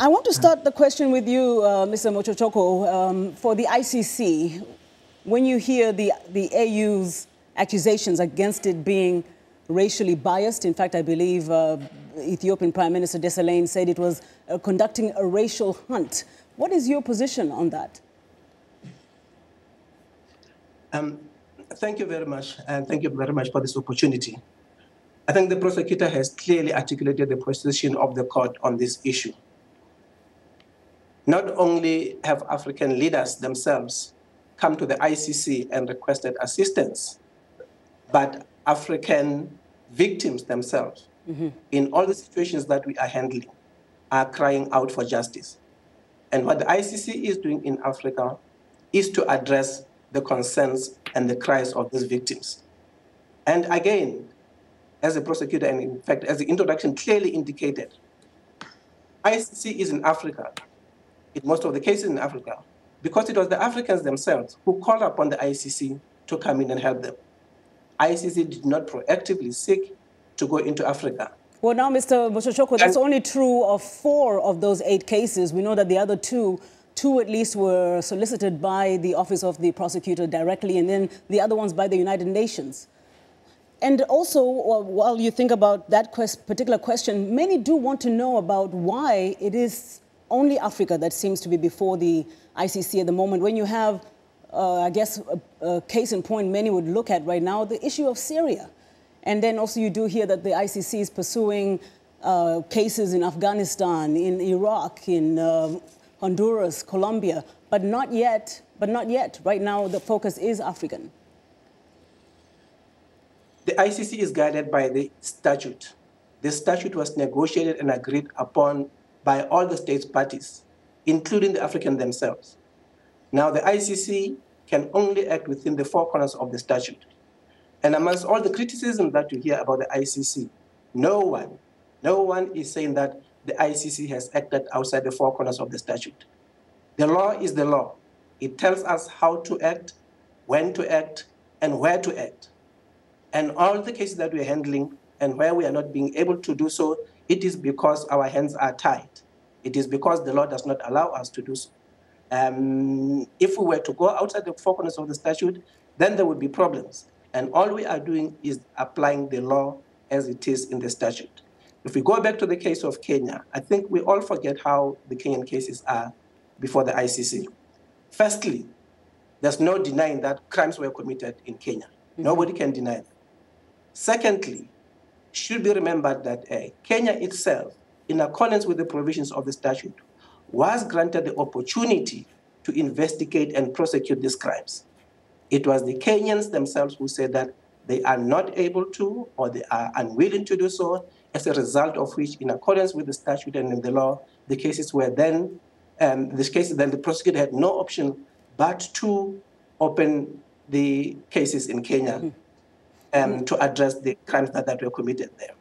I want to start the question with you, uh, Mr. Mochochoko. Um, for the ICC, when you hear the, the AU's accusations against it being racially biased, in fact, I believe uh, Ethiopian Prime Minister Desalegn said it was uh, conducting a racial hunt. What is your position on that? Um, thank you very much, and thank you very much for this opportunity. I think the prosecutor has clearly articulated the position of the court on this issue. Not only have African leaders themselves come to the ICC and requested assistance, but African victims themselves, mm-hmm. in all the situations that we are handling, are crying out for justice. And what the ICC is doing in Africa is to address the concerns and the cries of these victims. And again, as a prosecutor, and in fact, as the introduction clearly indicated, ICC is in Africa, in most of the cases in Africa, because it was the Africans themselves who called upon the ICC to come in and help them. ICC did not proactively seek to go into Africa. Well, now, Mr. Mochochoko, that's and, only true of four of those eight cases. We know that the other two, two at least, were solicited by the Office of the Prosecutor directly, and then the other ones by the United Nations. And also, while you think about that quest particular question, many do want to know about why it is only Africa that seems to be before the ICC at the moment. When you have, uh, I guess, a, a, case in point many would look at right now, the issue of Syria. And then also you do hear that the ICC is pursuing uh, cases in Afghanistan, in Iraq, in uh, Honduras, Colombia, but not yet, but not yet. Right now the focus is African. The ICC is guided by the statute. The statute was negotiated and agreed upon by all the states parties, including the African themselves. Now, the ICC can only act within the four corners of the statute. And amongst all the criticism that you hear about the ICC, no one, no one is saying that the ICC has acted outside the four corners of the statute. The law is the law. It tells us how to act, when to act, and where to act. And all the cases that we're handling and where we are not being able to do so, it is because our hands are tied. It is because the law does not allow us to do so. Um, if we were to go outside the four corners of the statute, then there would be problems. And all we are doing is applying the law as it is in the statute. If we go back to the case of Kenya, I think we all forget how the Kenyan cases are before the ICC. Firstly, there's no denying that crimes were committed in Kenya. Mm-hmm. Nobody can deny that. Secondly, should be remembered that uh, Kenya itself, in accordance with the provisions of the statute, was granted the opportunity to investigate and prosecute these crimes. It was the Kenyans themselves who said that they are not able to or they are unwilling to do so, as a result of which, in accordance with the statute and in the law, the cases were then, um, this case, then the prosecutor had no option but to open the cases in Kenya. Mm-hmm um, to address the crimes that, that were committed there.